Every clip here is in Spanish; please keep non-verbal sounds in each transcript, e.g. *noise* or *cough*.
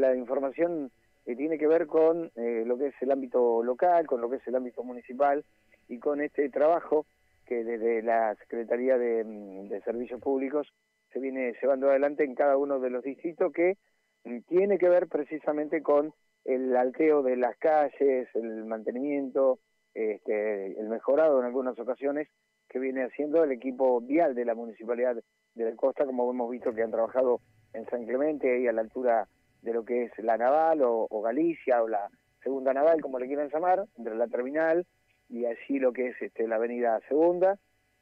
la información que tiene que ver con eh, lo que es el ámbito local, con lo que es el ámbito municipal y con este trabajo que desde la Secretaría de, mm, Servicios Públicos se viene llevando adelante en cada uno de los distritos que mm, tiene que ver precisamente con el alteo de las calles, el mantenimiento, este, el mejorado en algunas ocasiones que viene haciendo el equipo vial de la Municipalidad de la Costa, como hemos visto que han trabajado en San Clemente y a la altura de lo que es la Naval o, Galicia o la Segunda Naval, como le quieran llamar, entre la terminal y allí lo que es este, la Avenida Segunda.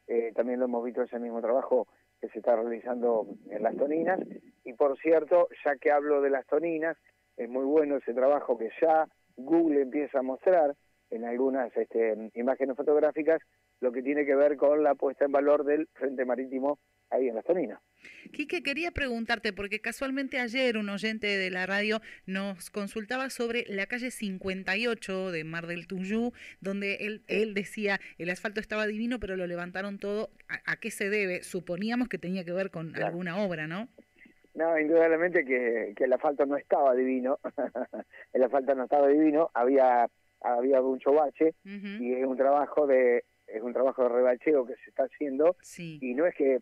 Eh, también lo hemos visto ese mismo trabajo que se está realizando en las Toninas. Y por cierto, ya que hablo de las Toninas, es muy bueno ese trabajo que ya Google empieza a mostrar en algunas este, imágenes fotográficas lo que tiene que ver con la puesta en valor del Frente Marítimo ahí en las Toninas. Quique, quería preguntarte, porque casualmente ayer un oyente de la radio nos consultaba sobre la calle 58 de Mar del Tuyú, donde él, él decía el asfalto estaba divino, pero lo levantaron todo. ¿A, qué se debe? Suponíamos que tenía que ver con alguna obra, ¿no? No, indudablemente que, que el asfalto no estaba divino, *laughs* el asfalto no estaba divino, había había mucho bache y es un trabajo de es un trabajo de rebacheo que se está haciendo y no es que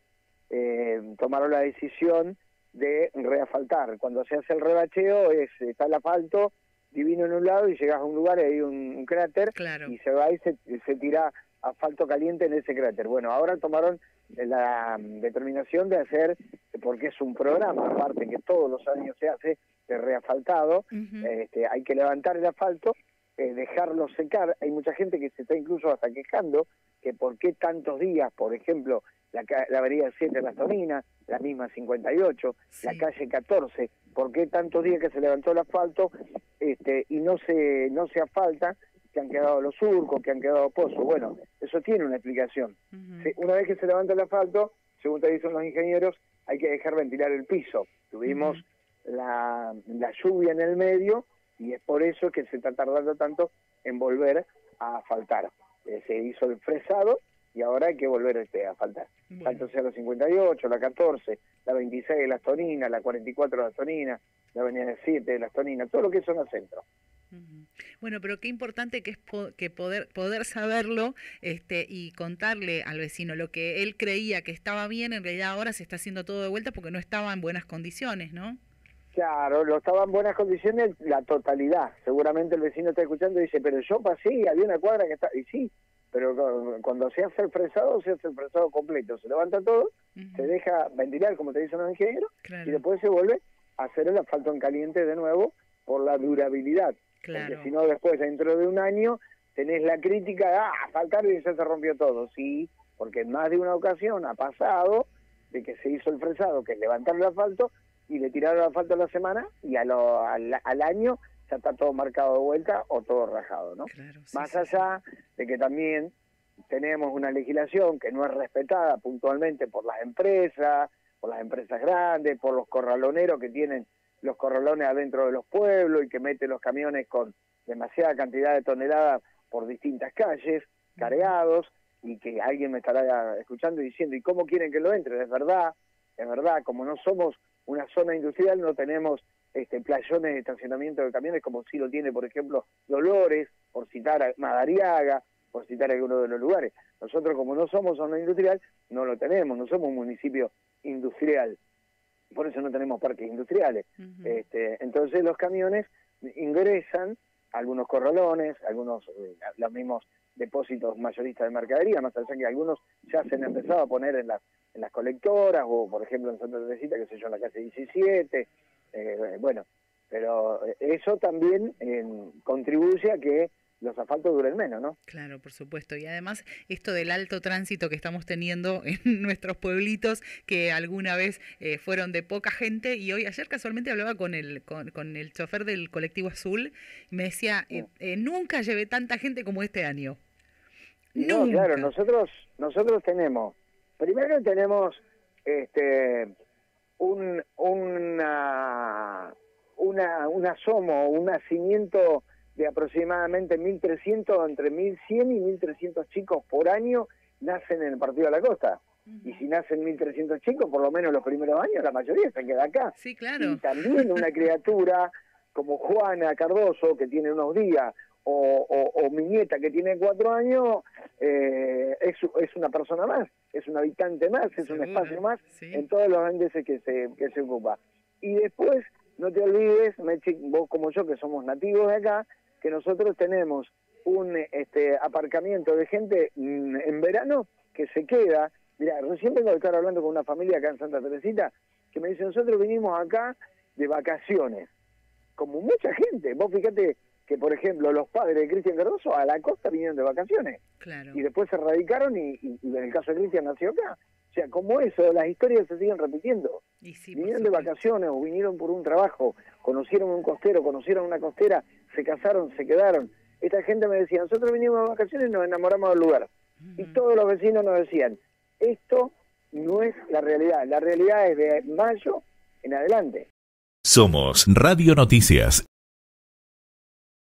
eh, tomaron la decisión de reafaltar. Cuando se hace el rebacheo es está el asfalto divino en un lado y llegas a un lugar y hay un, cráter y se va y se, se tira asfalto caliente en ese cráter. Bueno, ahora tomaron la determinación de hacer, porque es un programa, aparte que todos los años se hace, de reasfaltado, este, hay que levantar el asfalto, eh, dejarlo secar, hay mucha gente que se está incluso hasta quejando que por qué tantos días, por ejemplo, la, la avenida 7 de Las Toninas, la misma 58, la calle 14, por qué tantos días que se levantó el asfalto este, y no se, no se asfalta, que han quedado los surcos, que han quedado pozos. Bueno, eso tiene una explicación. Una vez que se levanta el asfalto, según te dicen los ingenieros, hay que dejar ventilar el piso. Tuvimos la, la lluvia en el medio y es por eso que se está tardando tanto en volver a asfaltar. Eh, se hizo el fresado y ahora hay que volver este, a faltar. Tanto sea la 58, la 14, la 26 de las Toninas, la 44 de las Toninas, la avenida 7 de las Toninas, todo lo que son al centro. Bueno, pero qué importante que es que poder poder saberlo este y contarle al vecino lo que él creía que estaba bien, en realidad ahora se está haciendo todo de vuelta porque no estaba en buenas condiciones, ¿no? Claro, lo estaba en buenas condiciones la totalidad. Seguramente el vecino está escuchando y dice, pero yo pasé y había una cuadra que está... Y sí, pero cuando se hace el fresado, se hace el fresado completo. Se levanta todo, se deja ventilar, como te dicen los ingenieros, y después se vuelve a hacer el asfalto en caliente de nuevo por la durabilidad. Porque si no, después, dentro de un año, tenés la crítica de, ah, faltar y ya se rompió todo. Sí, porque en más de una ocasión ha pasado de que se hizo el fresado, que es levantar el asfalto, y le tiraron la falta a la semana y a lo, al, año ya está todo marcado de vuelta o todo rajado, ¿no? Más allá de que también tenemos una legislación que no es respetada puntualmente por las empresas, por las empresas grandes, por los corraloneros que tienen los corralones adentro de los pueblos y que meten los camiones con demasiada cantidad de toneladas por distintas calles, careados, y que alguien me estará escuchando y diciendo, ¿y cómo quieren que lo entre? Es verdad, es verdad, como no somos una zona industrial, no tenemos este, playones de estacionamiento de camiones como si lo tiene, por ejemplo, Dolores, por citar a Madariaga, por citar algunos de los lugares. Nosotros, como no somos zona industrial, no lo tenemos, no somos un municipio industrial. Por eso no tenemos parques industriales. este, entonces los camiones ingresan algunos corralones, algunos, eh, los mismos depósitos mayoristas de mercadería, más allá que algunos ya se han empezado a poner en las en las colectoras o por ejemplo en Santa Teresita, que sé yo, en la calle 17, eh, bueno, pero eso también contribuye a que los asfaltos duren menos, ¿no? Claro, por supuesto. Y además esto del alto tránsito que estamos teniendo *laughs* en nuestros pueblitos, que alguna vez eh, fueron de poca gente, y hoy ayer casualmente hablaba con el, con, el chofer del colectivo azul, y me decía, eh, nunca llevé tanta gente como este año. No, claro, nosotros, nosotros tenemos Primero tenemos este un, una, una, un asomo, un nacimiento de aproximadamente 1.300, entre 1.100 y 1.300 chicos por año nacen en el Partido de la Costa. Y si nacen 1.300 chicos, por lo menos los primeros años, la mayoría se queda acá. Sí, claro. Y también una *laughs* criatura como Juana Cardoso, que tiene unos días, o, mi nieta que tiene cuatro años, eh, es, es una persona más, es un habitante más, es un espacio más en todos los índices que se, que se ocupa. Y después, no te olvides, vos como yo que somos nativos de acá, que nosotros tenemos un este, aparcamiento de gente mm, en verano que se queda. Mira, recién vengo de estar hablando con una familia acá en Santa Teresita que me dice, nosotros vinimos acá de vacaciones, como mucha gente. Vos fíjate que, por ejemplo, los padres de Cristian Cardoso a la costa vinieron de vacaciones. Y después se radicaron y, en el caso de Cristian nació acá. O sea, como eso, las historias se siguen repitiendo. vinieron de vacaciones o vinieron por un trabajo, conocieron un costero, conocieron una costera, se casaron, se quedaron. Esta gente me decía, nosotros vinimos de vacaciones y nos enamoramos del lugar. Y todos los vecinos nos decían, esto no es la realidad, la realidad es de mayo en adelante. Somos Radio Noticias